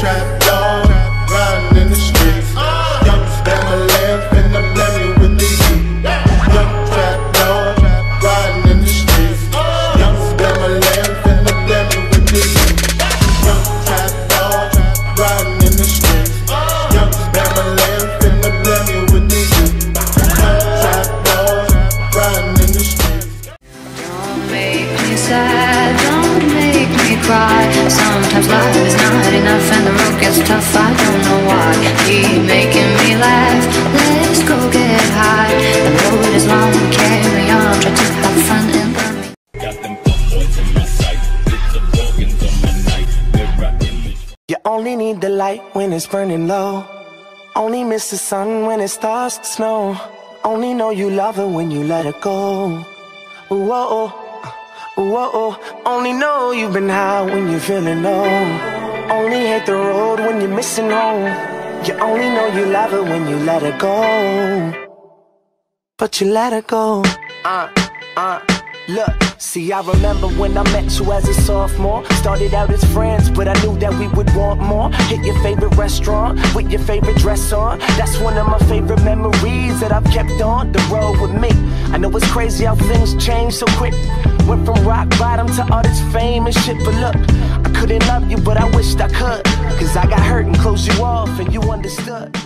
trap dog, riding in the streets. Young Bamaland, finna blame you with the heat. Young trap dog, riding in the streets. Young Bamaland, finna blame you with the heat. Young trap dog, riding in the streets. Young Bamaland, finna blame you with the heat. Young trap dog, riding in the streets. Don't make me sad, don't make me cry. Sometimes life is not tough. I don't know why. Keep making me laugh. Let's go get high. The road is long, carry on. Try to have fun in the Got them boys in my sight. Hit the organs on my night. Mirror image. You only need the light when it's burning low. Only miss the sun when it starts to snow. Only know you love her when you let her go. Whoa, uh, whoa. Uh. Only know you've been high when you're feeling low. Only hate the road when you're missing home. You only know you love her when you let her go. But you let her go. Uh, uh. Look, see, I remember when I met you as a sophomore. Started out as friends, but I knew that we would want more. Hit your favorite restaurant with your favorite dress on. That's one of my favorite memories that I've kept on the road with me. I know it's crazy how things change so quick. Went from rock bottom to all this fame and shit, but look, I couldn't love you, but I wished I could. Cause I got hurt and closed you off, and you understood.